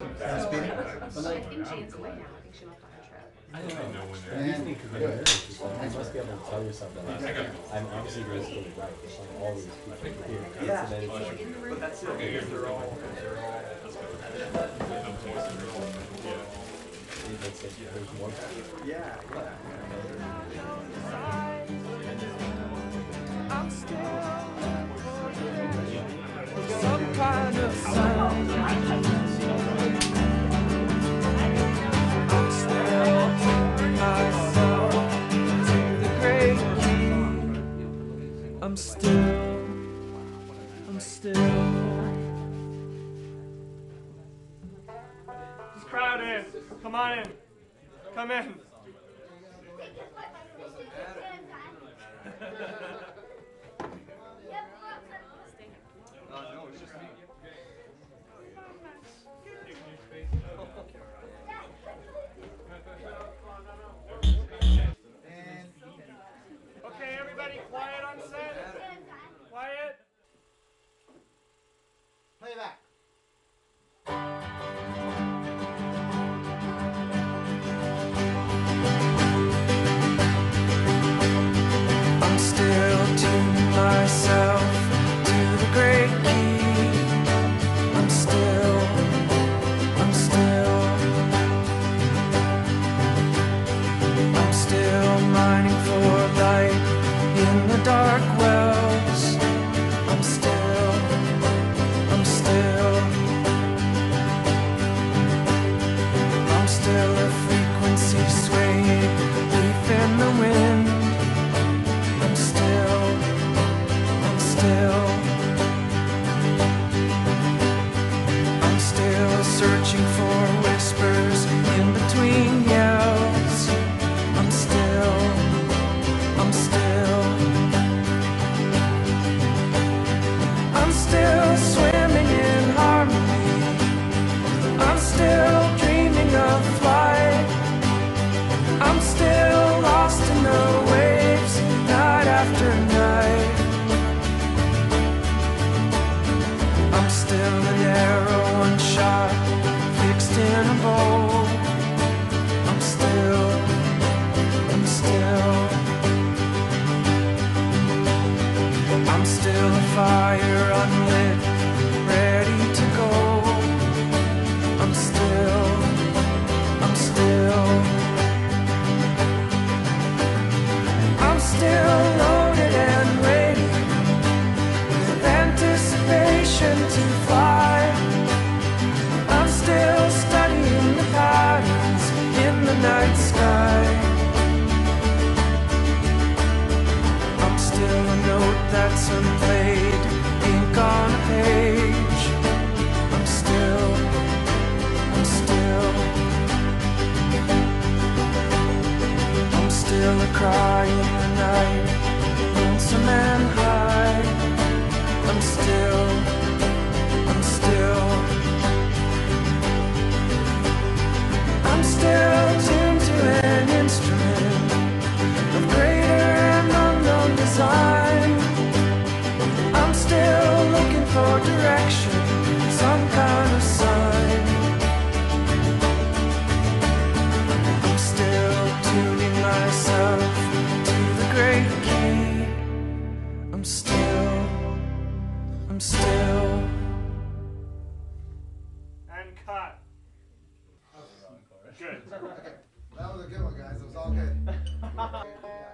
I think Jane's away now. I think she left on her trip. I don't know when they're. You must be able to tell yourself that I'm obviously realistically right. All these people here. Yeah. And In the room. that's it, they're all, they're all. like, there's more. Yeah, yeah. I'm still, I'm still. Just crowd in. Come on in. Come in. play back. I'm still tuning myself to the great key. I'm still, I'm still, I'm still mining for light in the dark searching for whispers in between yells. I'm still, I'm still, I'm still swimming in harmony. I'm still dreaming of flight. I'm still lost in the waves night after night. I'm still still, note I'm still, I'm still. And cut. Good. That was a good one, guys. It was all good.